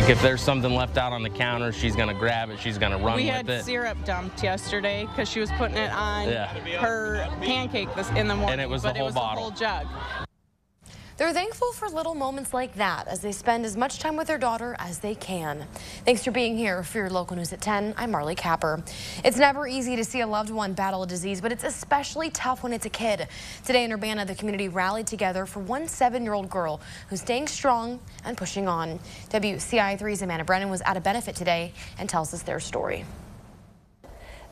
Like if there's something left out on the counter, she's gonna grab it. She's gonna run We with had syrup dumped yesterday because she was putting it on Yeah. her pancake this in the morning. And it was the but whole it was bottle. The whole jug. They're thankful for little moments like that as they spend as much time with their daughter as they can. Thanks for being here for your local news at 10. I'm Marley Capper. It's never easy to see a loved one battle a disease, but it's especially tough when it's a kid. Today in Urbana, the community rallied together for one seven-year-old girl who's staying strong and pushing on. WCIA 3's Amanda Brennan was at a benefit today and tells us their story.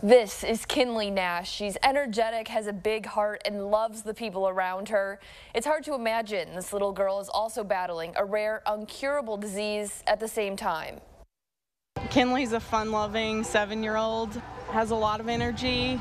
This is Kinley Nash. She's energetic, has a big heart, and loves the people around her. It's hard to imagine this little girl is also battling a rare, uncurable disease at the same time. Kinley's a fun-loving seven-year-old, has a lot of energy.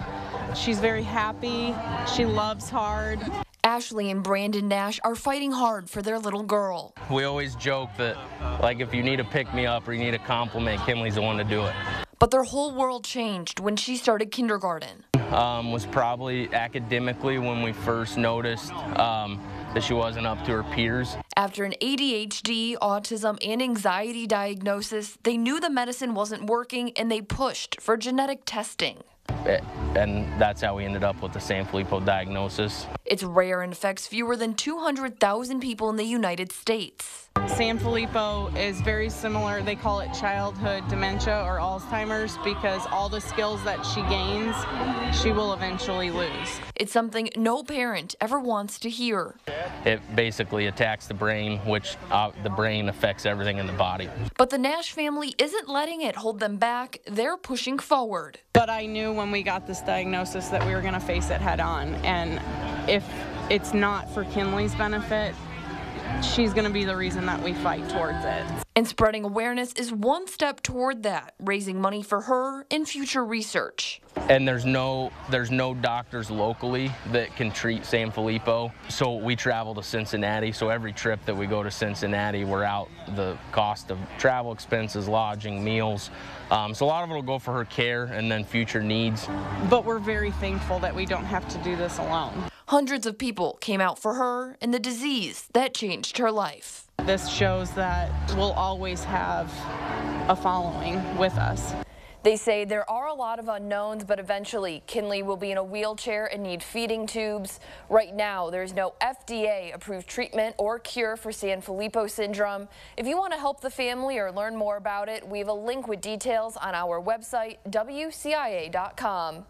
She's very happy. She loves hard. Ashley and Brandon Nash are fighting hard for their little girl. We always joke that, like, if you need a pick me up or you need a compliment, Kinley's the one to do it. But their whole world changed when she started kindergarten. Um, was probably academically when we first noticed um, that she wasn't up to her peers. After an ADHD, autism, and anxiety diagnosis, they knew the medicine wasn't working and they pushed for genetic testing. And that's how we ended up with the Sanfilippo diagnosis. It's rare and affects fewer than 200,000 people in the United States. Sanfilippo is very similar. They call it childhood dementia or Alzheimer's because all the skills that she gains, she will eventually lose. It's something no parent ever wants to hear. It basically attacks the brain, which uh, the brain affects everything in the body. But the Nash family isn't letting it hold them back. They're pushing forward. But I knew when we got this diagnosis that we were going to face it head on. And if it's not for Kinley's benefit, she's going to be the reason that we fight towards it. And spreading awareness is one step toward that, raising money for her and future research. And there's no there's no doctors locally that can treat Sanfilippo. So we travel to Cincinnati. So every trip that we go to Cincinnati, we're out the cost of travel expenses, lodging, meals. Um, so a lot of it will go for her care and then future needs. But we're very thankful that we don't have to do this alone. Hundreds of people came out for her and the disease that changed her life. This shows that we'll always have a following with us. They say there are a lot of unknowns, but eventually Kinley will be in a wheelchair and need feeding tubes. Right now, there's no FDA approved treatment or cure for Sanfilippo syndrome. If you want to help the family or learn more about it, we have a link with details on our website, WCIA.com.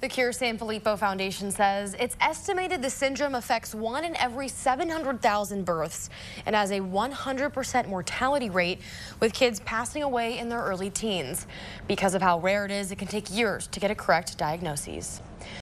The Cure Sanfilippo Foundation says it's estimated the syndrome affects one in every 700,000 births and has a 100% mortality rate, with kids passing away in their early teens. Because of how rare it is, it can take years to get a correct diagnosis.